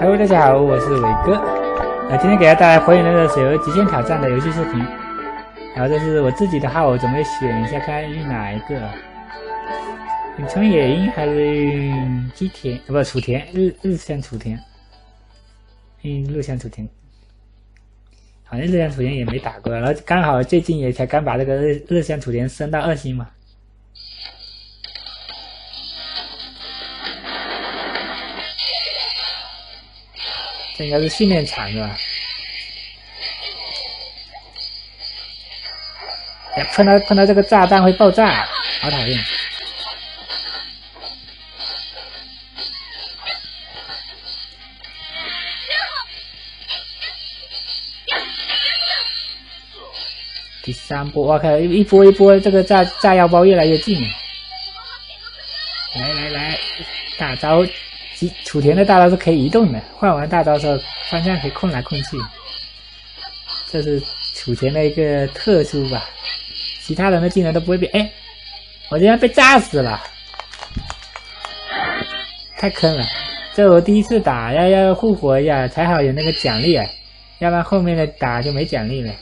嗨大家好，我是伟哥。啊，今天给大家带来《火影忍者手游极限挑战》的游戏视频。然后这是我自己的号，我准备选一下，看用哪一个。用春野樱还是用吉田？啊，不，雏田，日日向雏田。用日向雏田。好像日向雏田也没打过，然后刚好最近也才刚把这个日日向雏田升到二星嘛。这应该是训练场是吧？哎，碰到碰到这个炸弹会爆炸，好讨厌！第三波，我靠，一波一波，这个炸炸药包越来越近。来来来，大招！楚田的大招是可以移动的，换完大招之后方向可以控来控去，这是楚田的一个特殊吧。其他人的技能都不会变。哎，我竟然被炸死了，太坑了！这我第一次打，要要复活一下才好有那个奖励啊，要不然后面的打就没奖励了。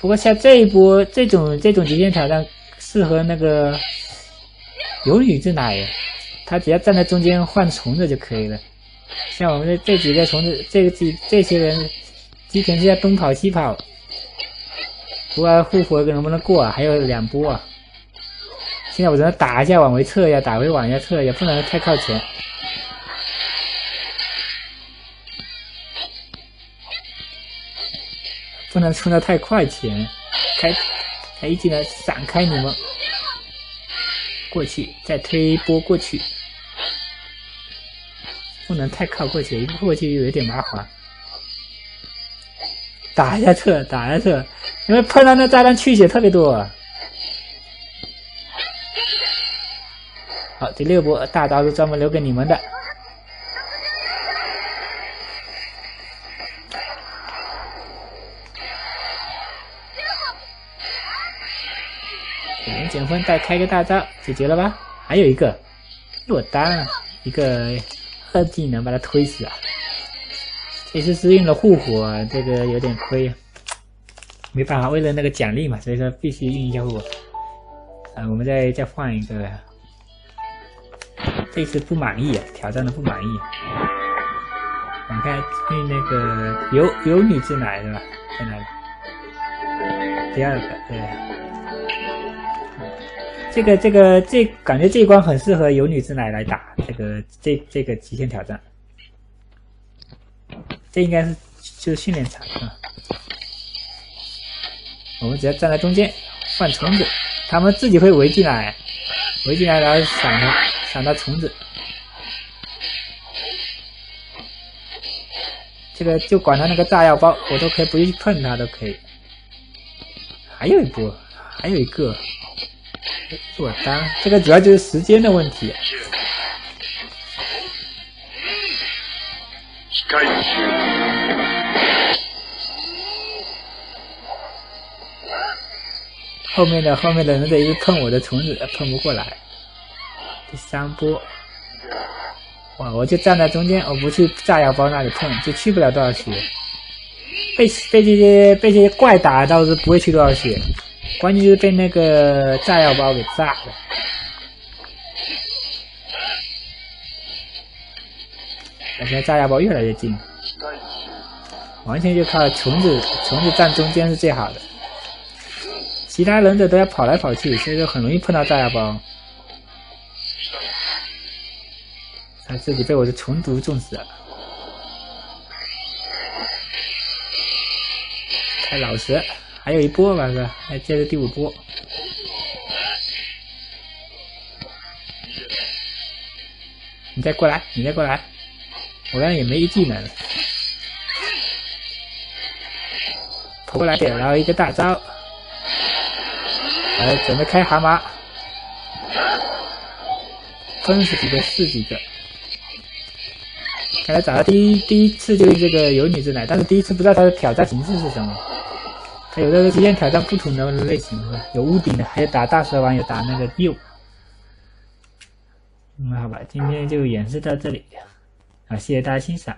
不过像这一波这种这种极限挑战。适合那个有女之奶，他只要站在中间换虫子就可以了。像我们这这几个虫子，这个这这些人，之前是要东跑西跑，不知道复活能不能过啊，还有两波啊。现在我只能打一下往回撤一下，打回往下撤一下，不能太靠前，不能冲的太快前，开。他一进来闪开你们，过去再推一波过去，不能太靠过去，一过去又有点麻烦。打一下撤，打一下撤，因为碰到那炸弹去血特别多。好，第六波大招是专门留给你们的。连减分再开个大招，解决了吧？还有一个落单，一个二技能把他推死啊！这次是用了护火，这个有点亏啊，没办法，为了那个奖励嘛，所以说必须用一下护火。啊，我们再再换一个，这次不满意，挑战的不满意。你看用那个有有女之奶是吧？在哪里？第二个，对。这个这个这感觉这一关很适合有女之奶来打这个这这个极限挑战，这应该是就是训练场啊。我们只要站在中间放虫子，他们自己会围进来，围进来然后闪他闪到虫子，这个就管他那个炸药包，我都可以不用去碰他都可以。还有一波，还有一个。做单，这个主要就是时间的问题。后面的后面的人得一直碰我的虫子，碰不过来。第三波，哇！我就站在中间，我不去炸药包那里碰，就去不了多少血。被被这些被这些怪打倒是不会去多少血。关键是被那个炸药包给炸了，而且炸药包越来越近，完全就靠虫子，虫子站中间是最好的，其他忍者都要跑来跑去，所以说很容易碰到炸药包。他自己被我的虫毒中死了，太老实。还有一波吧，哥，来接着第五波。你再过来，你再过来，我刚才也没一技能。跑过来点，然后一个大招，来准备开蛤蟆，分是几个是几个。看来找到第一第一次就用这个有女之奶，但是第一次不知道它的挑战形式是什么。有那个极限挑战不同的类型是吧有屋顶的还有打大蛇丸有打那个六那好吧今天就演示到这里。啊谢谢大家欣赏。